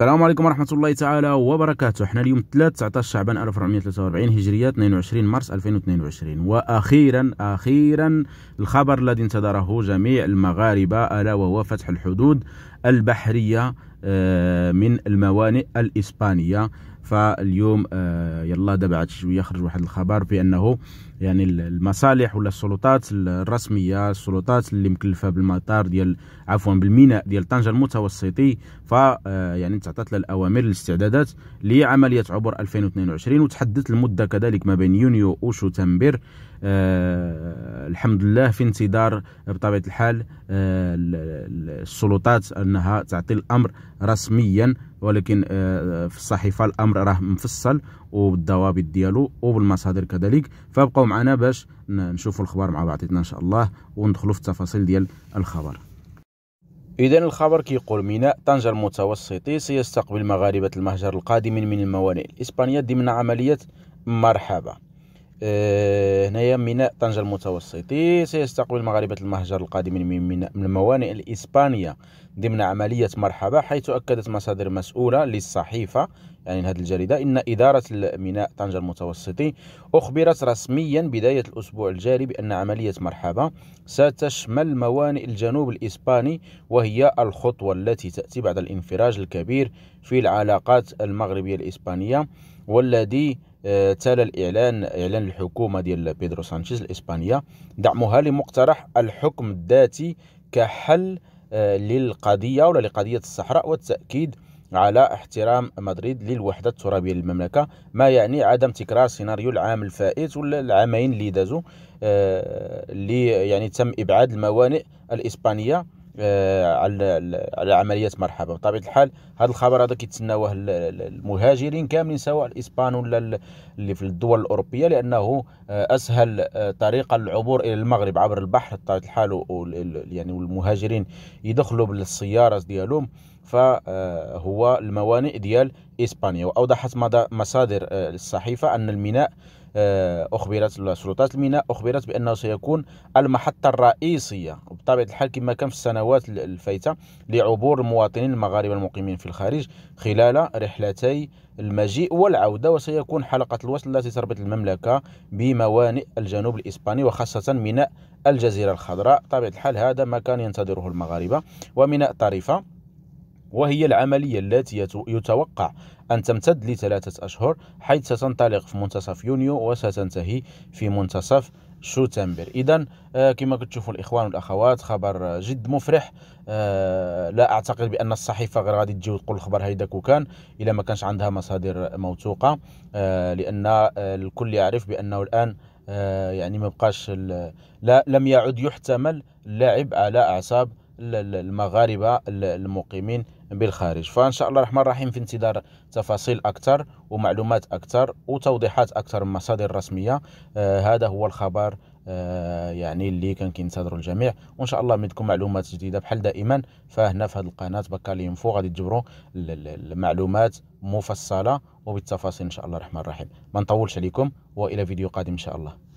السلام عليكم ورحمة الله تعالى وبركاته. إحنا اليوم 19 شعبان 1443 هجرية 22 مارس 2022 وأخيرا أخيرا الخبر الذي انتظره جميع المغاربة ألا وهو فتح الحدود البحرية آه، من الموانئ الإسبانية. فاليوم آه، يلا دابا عاد شوية خرج واحد الخبر بأنه يعني المصالح ولا السلطات الرسمية السلطات اللي مكلفة بالمطار ديال عفوا بالميناء ديال طنجة المتوسطي ف آه، يعني تعطت له الأوامر الاستعدادات لعملية عبور 2022 وتحددت المدة كذلك ما بين يونيو وشتنبر آه الحمد لله في انتظار بطبيعة الحال آه السلطات أنها تعطي الأمر رسميا. ولكن آه في الصحيفة الأمر راه مفصل وبالضوابط ديالو وبالمصادر كذلك. فابقوا معنا باش نشوفوا الخبر مع بعضنا إن شاء الله وندخلوا في التفاصيل ديال الخبر. إذا الخبر كيقول ميناء طنجة المتوسطي سيستقبل مغاربة المهجر القادمين من الموانئ. الإسبانية ضمن عملية مرحبا. هنايا ميناء طنجة المتوسطي سيستقبل مغاربة المهجر القادمين من, من الموانئ الإسبانية ضمن عملية مرحبا حيث أكدت مصادر مسؤولة للصحيفة يعني هذه الجريدة إن إدارة الميناء طنجة المتوسطي أخبرت رسميا بداية الأسبوع الجاري بأن عملية مرحبا ستشمل موانئ الجنوب الإسباني وهي الخطوة التي تأتي بعد الانفراج الكبير في العلاقات المغربية الإسبانية والذي آه، تلا الإعلان إعلان الحكومة ديال بيدرو سانشيز الإسبانية. دعمها لمقترح الحكم الذاتي كحل آه، للقضية ولا لقضية الصحراء والتأكيد على احترام مدريد للوحدة الترابية للمملكة ما يعني عدم تكرار سيناريو العام الفائت ولا العامين اللي دازوا آه، اللي يعني تم إبعاد الموانئ الإسبانية. آه، على على عمليه مرحبا. بطبيعة الحال هذا الخبر هذا كيتسناوه المهاجرين كاملين سواء الإسبان ولا اللي في الدول الأوروبية لأنه آه، أسهل آه، طريقة للعبور إلى المغرب عبر البحر. بطبيعة الحال يعني والمهاجرين يدخلوا بالسيارة ديالهم فهو الموانئ ديال إسبانيا. وأوضحت مصادر الصحيفه أن الميناء آه، أخبرت سلطات الميناء أخبرت بأنه سيكون المحطة الرئيسية بطبيعة الحال كما كان في السنوات الفايتة لعبور المواطنين المغاربة المقيمين في الخارج خلال رحلتي المجيء والعودة وسيكون حلقة الوصل التي تربط المملكة بموانئ الجنوب الإسباني وخاصة ميناء الجزيرة الخضراء. بطبيعة الحال هذا ما كان ينتظره المغاربة وميناء طريفة. وهي العملية التي يتوقع أن تمتد لثلاثة أشهر حيث ستنطلق في منتصف يونيو وستنتهي في منتصف شتنبر. اذا آه كما كتشوفوا الإخوان والأخوات خبر جد مفرح. آه لا أعتقد بأن الصحيفة غير غادي تجي وتقول الخبر هيداك وكان إلا ما كانش عندها مصادر موثوقة. آه آه الكل يعرف بأنه الآن آه يعني ما بقاش لا لم يعد يحتمل اللعب على أعصاب المغاربة المقيمين بالخارج. فإن شاء الله الرحمن الرحيم في انتظار تفاصيل أكثر ومعلومات أكثر وتوضيحات أكثر من مصادر رسمية. آه هذا هو الخبر آه يعني اللي كان كينتظروا الجميع. وإن شاء الله عندكم معلومات جديدة بحال دائما فهنا في هذه القناة بكالي انفو غادي تجبروا المعلومات مفصلة وبالتفاصيل إن شاء الله الرحمن الرحيم. ما نطولش عليكم وإلى فيديو قادم إن شاء الله.